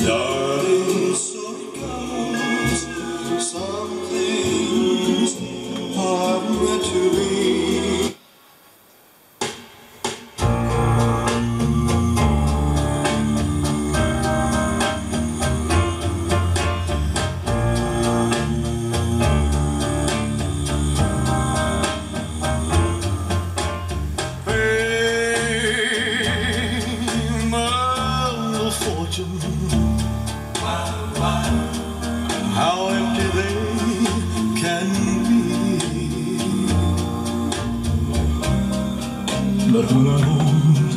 No. How empty they can be. But when I hold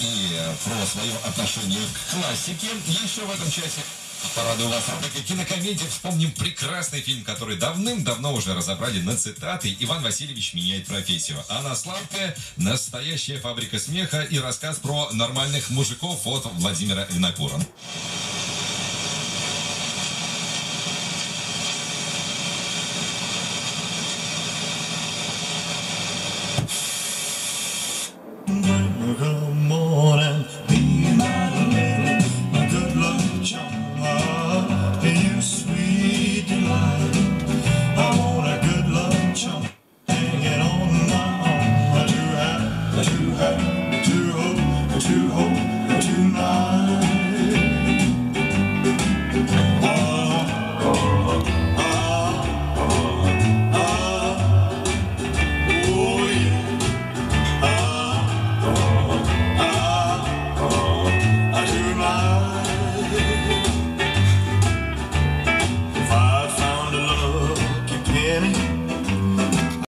и э, про свое отношение к классике еще в этом часе порадую вас рубрикой кинокомедия. Вспомним прекрасный фильм, который давным-давно уже разобрали на цитаты. Иван Васильевич меняет профессию. Анна Сладкая «Настоящая фабрика смеха» и рассказ про нормальных мужиков от Владимира Винокура.